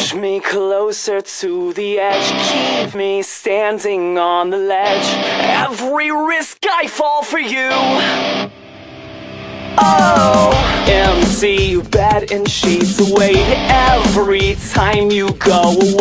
Push me closer to the edge, keep me standing on the ledge. Every risk I fall for you. Oh, empty bed and sheets await every time you go away.